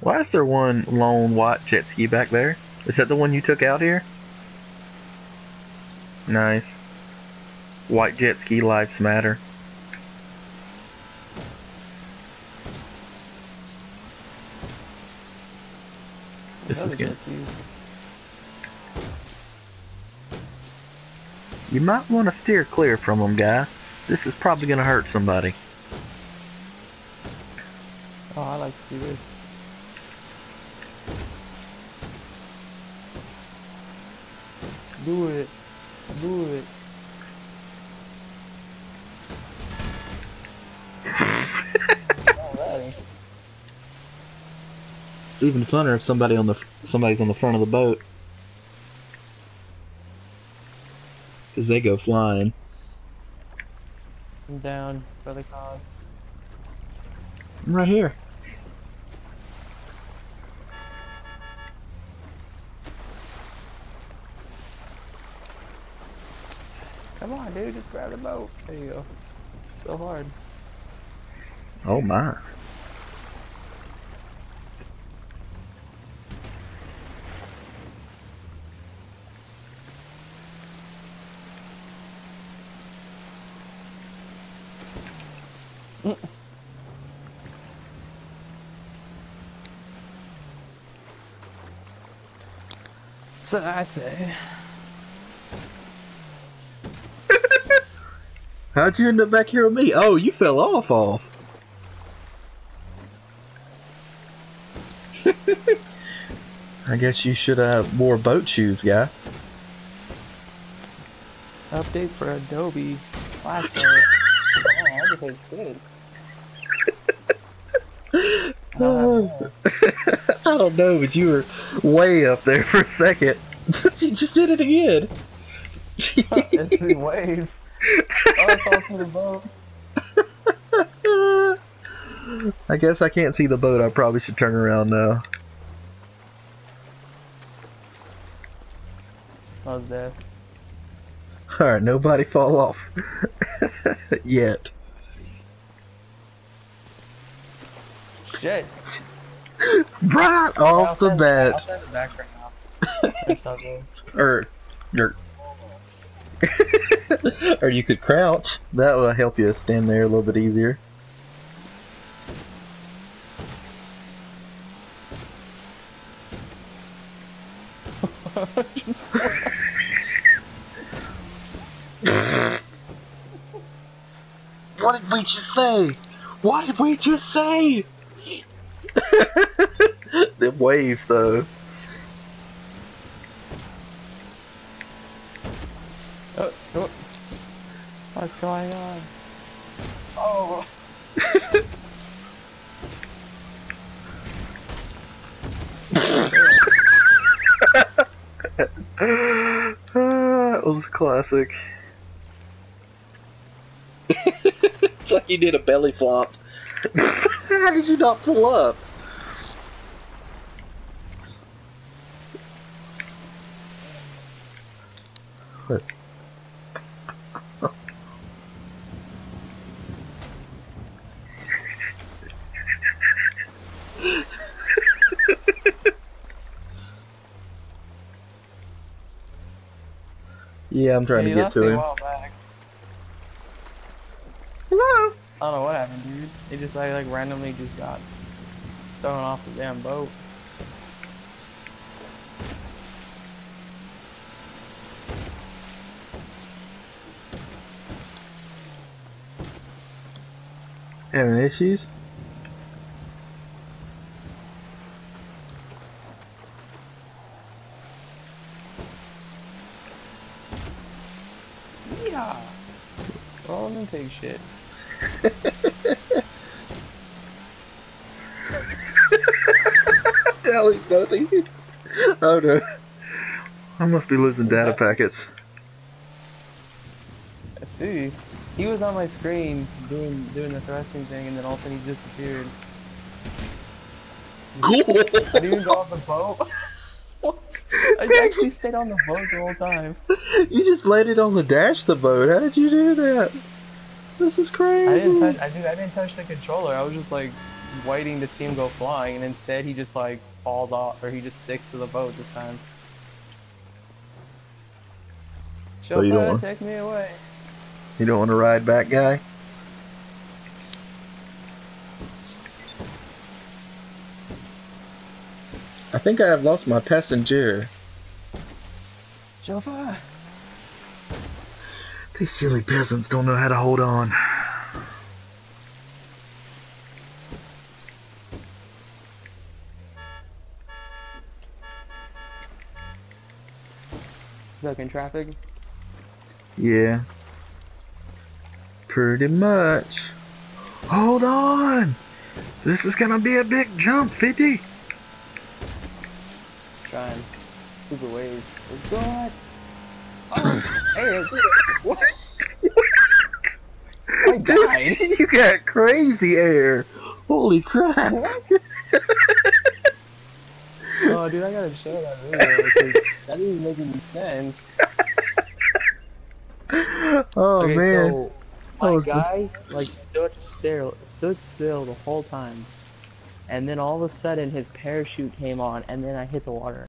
Why is there one lone white jet ski back there? Is that the one you took out here? Nice. White jet ski lives matter. This is good. You might want to steer clear from them, guy. This is probably going to hurt somebody. Oh, I like to see this. Do it. Do it. It's even funner if somebody on the somebody's on the front of the boat. Because they go flying. I'm down for the cause. I'm right here. Dude, just grab the boat. There you go. So hard. Oh my. So I say. How'd you end up back here with me? Oh, you fell off off. I guess you should have wore boat shoes, guy. Update for Adobe Flash oh, I just hate. I don't know, but you were way up there for a second. you just did it again. it's in waves. I fell through the boat. I guess I can't see the boat. I probably should turn around now. I was dead. Alright, nobody fall off. Yet. Shit. Right off the I'll bat. send it back right now. All good. Or, er, or, er. or you could crouch. That will help you stand there a little bit easier. Just What did we just say? What did we just say? the waves, though. Oh. What's going on? Oh. that was classic. it's like you did a belly flop. How did you not pull up? What? Yeah, I'm trying Yeah, to get to him. Hello. I don't know what happened, dude. It just like, like randomly just got thrown off the damn boat. Having issues? Yeah. Rolling in pig shit. Dally's nothing. oh no. I must be losing data packets. I see. He was on my screen doing doing the thrusting thing, and then all of a sudden he disappeared. I didn't even go off the boat. what? I actually stayed on the boat the whole time. you just landed on the dash the boat. How did you do that? This is crazy. I didn't touch. I, dude, I didn't touch the controller. I was just like waiting to see him go flying, and instead he just like falls off, or he just sticks to the boat this time. So you don't want- take me away. You don't want to ride back, guy? I think I have lost my passenger. Chauffeur. These silly peasants don't know how to hold on. Stuck in traffic. Yeah. Pretty much. Hold on! This is gonna be a big jump, 50! Trying. Super waves. Let's go on. Oh, hey, what? I died. you got crazy air! Holy crap! Oh, dude, I gotta show that video. that didn't make any sense. Oh okay, man. so my guy like stood still, stood still the whole time, and then all of a sudden his parachute came on, and then I hit the water.